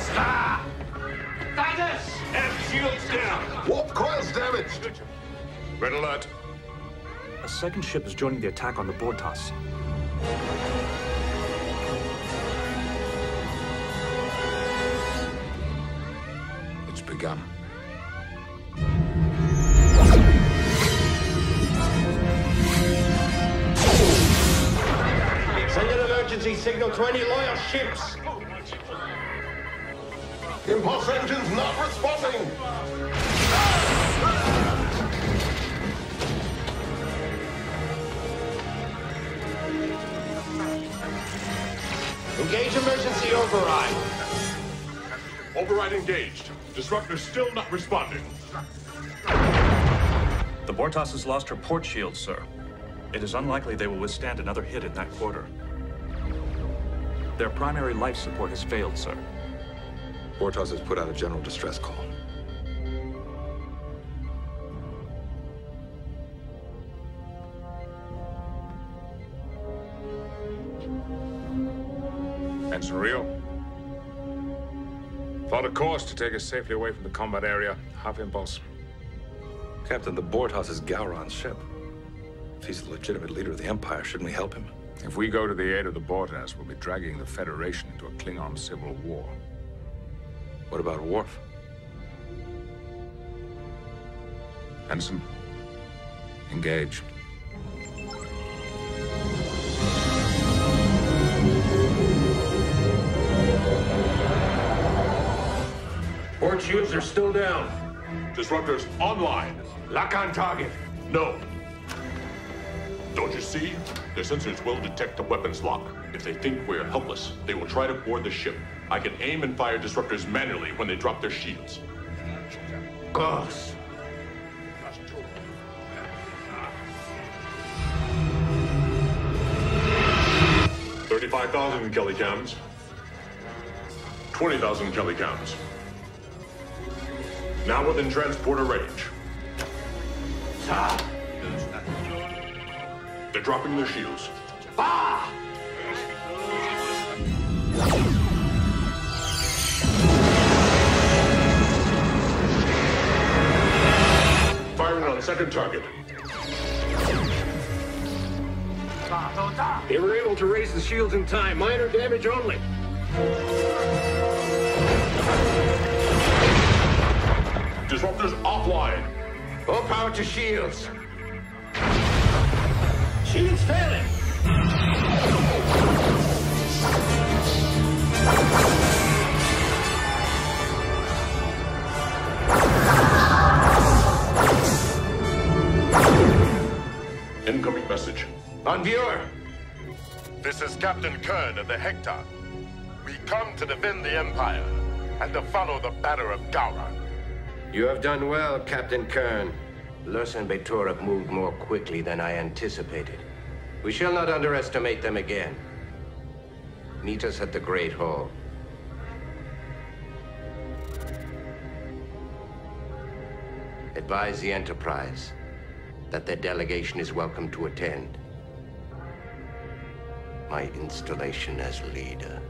Faster! Titus! F shields down! Warp coils damaged! Red alert. A second ship is joining the attack on the Bortas. It's begun. Send an emergency signal to any loyal ships. Impulse engines not responding! Engage emergency override. Override engaged. Disruptor still not responding. The Bortas has lost her port shield, sir. It is unlikely they will withstand another hit in that quarter. Their primary life support has failed, sir. Bortas has put out a general distress call. Ensign Rio. Plot a course to take us safely away from the combat area. Half impulse. Captain, the Bortas is Gowron's ship. If he's the legitimate leader of the Empire, shouldn't we help him? If we go to the aid of the Bortas, we'll be dragging the Federation into a Klingon civil war. What about Worf? Ensign, engage. Port shields are still down. Disruptors online. Lock on target. No. Don't you see? Their sensors will detect the weapons lock. If they think we're helpless, they will try to board the ship. I can aim and fire disruptors manually when they drop their shields. Goss. Thirty-five thousand kellicams. Twenty thousand kellicams. Now within transporter range. They're dropping their shields. Ah! Firing on second target. They were able to raise the shields in time. Minor damage only. Disruptors offline. Full power to shields. Shields failing. Incoming message. On viewer. This is Captain Kurn of the Hegh'ta. We come to defend the Empire and to follow the banner of Gowron. You have done well, Captain Kurn. Lursa and Betorup moved more quickly than I anticipated. We shall not underestimate them again. Meet us at the Great Hall. Advise the Enterprise that their delegation is welcome to attend my installation as leader.